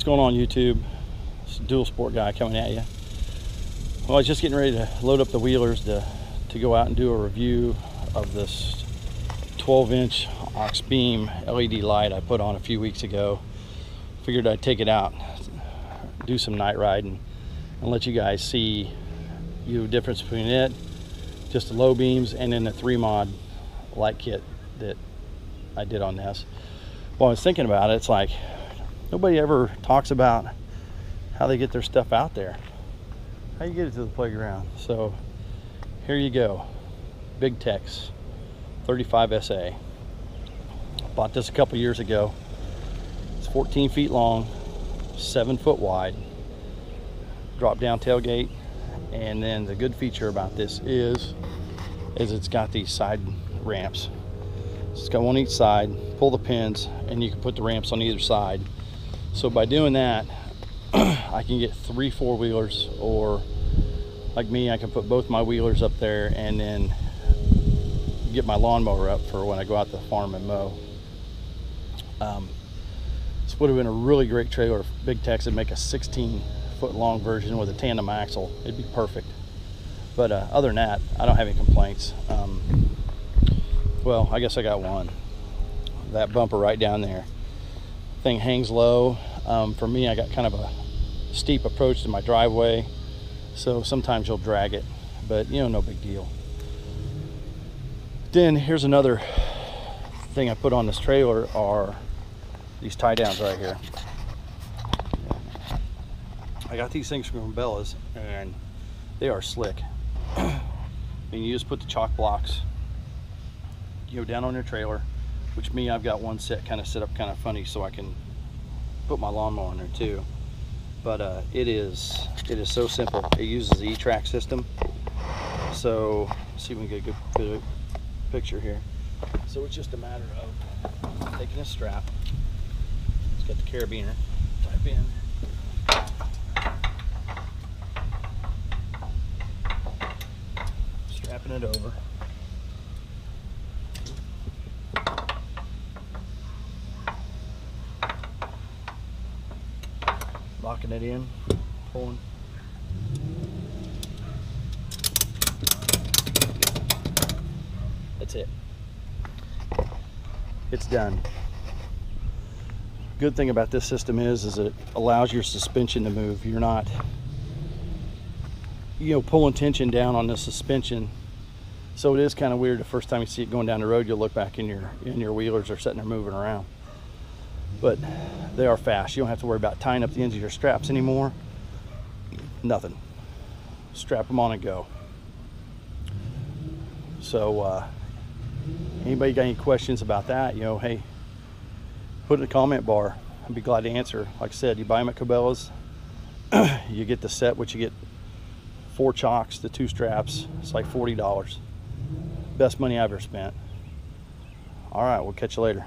What's going on YouTube? It's dual sport guy coming at you. Well, I was just getting ready to load up the wheelers to, to go out and do a review of this 12 inch Auxbeam LED light I put on a few weeks ago. Figured I'd take it out, do some night riding, and let you guys see you the difference between it, just the low beams, and then the three mod light kit that I did on this. Well, I was thinking about it, it's like nobody ever talks about how they get their stuff out there. How you get it to the playground. So here you go. Big Tex 35 SA. Bought this a couple years ago. It's 14 feet long, seven foot wide. Drop down tailgate. And then the good feature about this is, is it's got these side ramps. It's got one each side, pull the pins, and you can put the ramps on either side. So by doing that, I can get three four wheelers or like me, I can put both my wheelers up there and then get my lawnmower up for when I go out to the farm and mow. Um, this would have been a really great trailer Big Tex would make a 16 foot long version with a tandem axle. It'd be perfect. But uh, other than that, I don't have any complaints. Um, well, I guess I got one. That bumper right down there. Thing hangs low. Um, for me, I got kind of a steep approach to my driveway, so sometimes you'll drag it, but you know, no big deal. Then here's another thing I put on this trailer are these tie downs right here. I got these things from Cabela's and they are slick. and you just put the chock blocks you know down on your trailer, which me I've got one set kind of set up kind of funny so I can put my lawnmower in there too. But uh, it is it is so simple. It uses the E-track system. So see if we can get a good picture here. So it's just a matter of taking a strap. It's got the carabiner. Type in. Strapping it over. Locking it in, pulling. That's it. It's done. Good thing about this system is, is it allows your suspension to move. You're not, you know, pulling tension down on the suspension. So it is kind of weird the first time you see it going down the road, you'll look back and your and your wheelers are sitting there moving around but they are fast. You don't have to worry about tying up the ends of your straps anymore. Nothing. Strap them on and go. So, uh, anybody got any questions about that? You know, hey, put in the comment bar. I'd be glad to answer. Like I said, you buy them at Cabela's. you get the set, which you get four chocks, the two straps. It's like $40. Best money I've ever spent. All right, we'll catch you later.